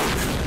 Go!